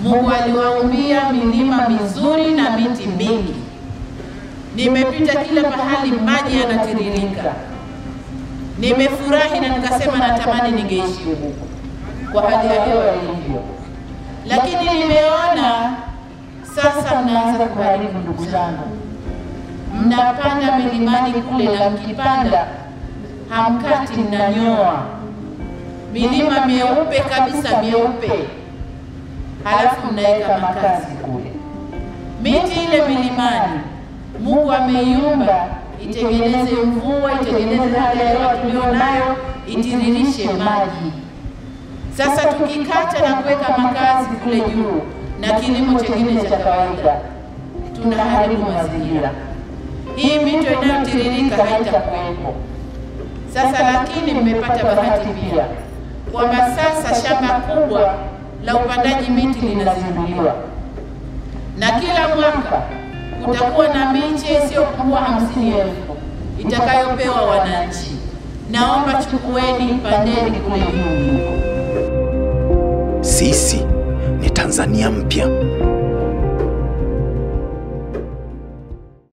Mungu aliwaumbia milima mizuri na miti mingi. Nimepita kila mahali, maji yanatiririka. Nimefurahi na nikasema natamani ningeishi huku kwa hali ya hewa ilivyo, lakini nimeona sasa mnaanza kuharibu. Ndugu zangu, mnapanda milimani kule na mkipanda hamkati, mnanyoa milima meupe kabisa, myeupe, halafu mnaweka makazi kule. Miti ile milimani. Mungu ameiumba. itengeneze mvua, itengeneze hali ya hewa tulionayo, itiririshe maji. Sasa tukikata na kuweka makazi kule juu na kilimo chengine cha kawaida, tunaharibu mazingira. Hii mito inayotiririka haitakuwepo. Sasa lakini mmepata bahati pia. kwamba sasa shamba kubwa la upandaji miti linazinduliwa na kila mwaka kutakuwa na miche isiyopungua hamsini elfu itakayopewa wananchi. Naomba chukueni, pandeni kule juu. Sisi ni Tanzania mpya.